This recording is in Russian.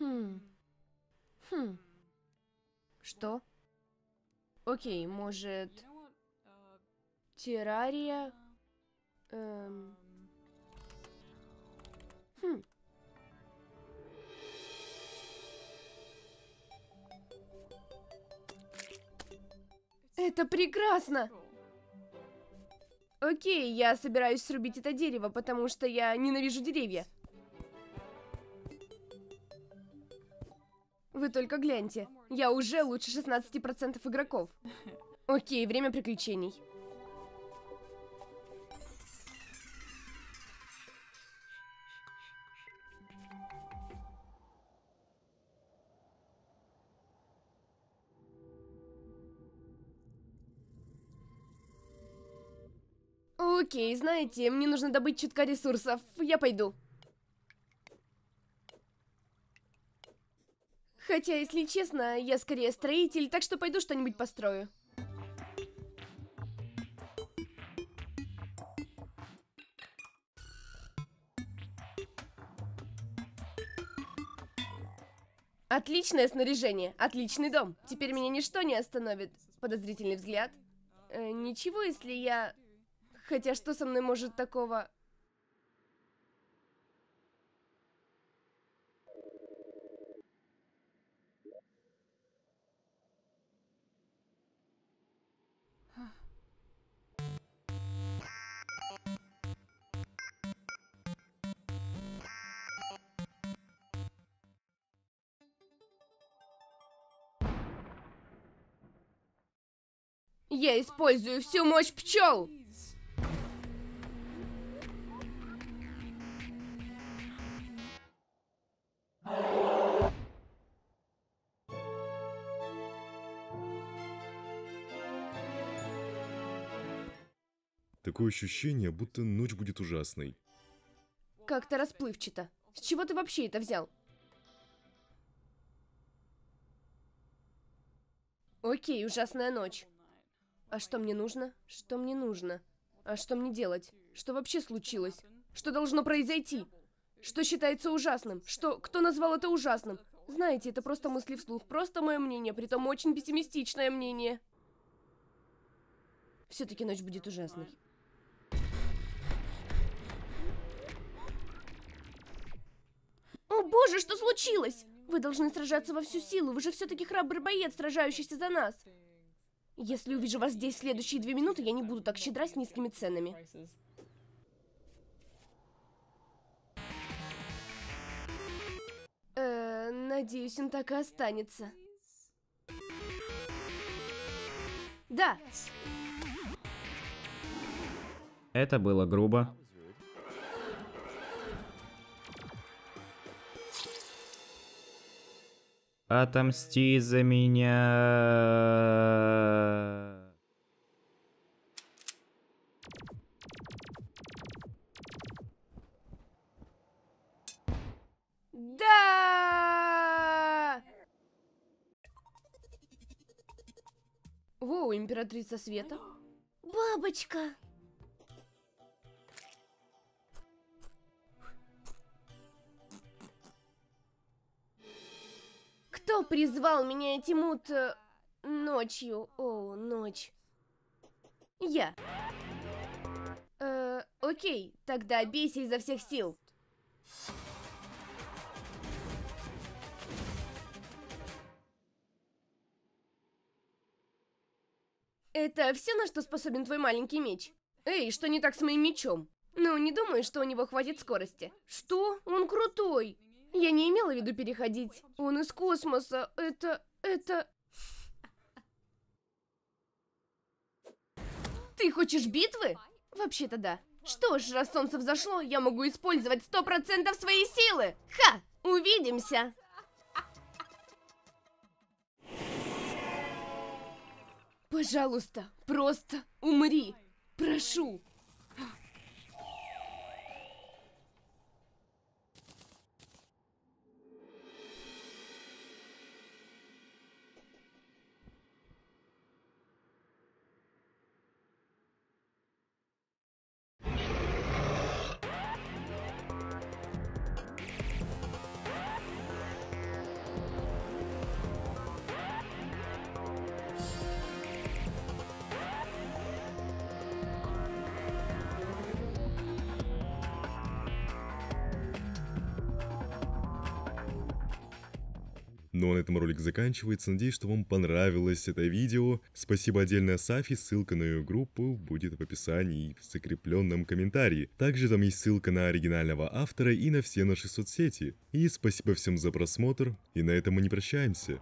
Хм. Хм. Что? Окей, может... Террария... Эм... Хм. Это прекрасно! Окей, я собираюсь срубить это дерево, потому что я ненавижу деревья. Вы только гляньте. Я уже лучше 16% игроков. Окей, время приключений. Окей, знаете, мне нужно добыть чутка ресурсов. Я пойду. Хотя, если честно, я скорее строитель, так что пойду что-нибудь построю. Отличное снаряжение, отличный дом. Теперь меня ничто не остановит. Подозрительный взгляд. Э, ничего, если я... Хотя что со мной может такого... Я использую всю мощь пчел! Такое ощущение, будто ночь будет ужасной. Как-то расплывчато. С чего ты вообще это взял? Окей, ужасная ночь. А что мне нужно? Что мне нужно? А что мне делать? Что вообще случилось? Что должно произойти? Что считается ужасным? Что? Кто назвал это ужасным? Знаете, это просто мысли вслух, просто мое мнение, притом очень пессимистичное мнение. Все-таки ночь будет ужасной. О боже, что случилось? Вы должны сражаться во всю силу, вы же все-таки храбрый боец, сражающийся за нас. Если увижу вас здесь следующие две минуты, я не буду так щедра с низкими ценами. Э, надеюсь, он так и останется. Да. Это было грубо. Отомсти за меня. Да! Воу, императрица света. Бабочка! Кто призвал меня этим ут... э, ночью? О, ночь. Я. Э, окей, тогда бейся изо всех сил. Это все, на что способен твой маленький меч? Эй, что не так с моим мечом? Ну, не думаю, что у него хватит скорости. Что? Он крутой. Я не имела в виду переходить. Он из космоса. Это... это... Ты хочешь битвы? Вообще-то да. Что ж, раз солнце взошло, я могу использовать сто процентов своей силы. Ха! Увидимся! Пожалуйста, просто умри. Прошу. Ну а на этом ролик заканчивается. Надеюсь, что вам понравилось это видео. Спасибо отдельно Сафи. Ссылка на ее группу будет в описании и в закрепленном комментарии. Также там есть ссылка на оригинального автора и на все наши соцсети. И спасибо всем за просмотр. И на этом мы не прощаемся.